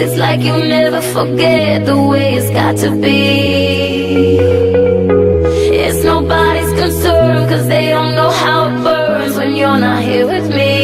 It's like you'll never forget the way it's got to be. It's nobody's concern Cause they don't know how it burns When you're not here with me.